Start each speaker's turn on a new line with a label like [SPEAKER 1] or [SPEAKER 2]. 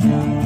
[SPEAKER 1] Thank.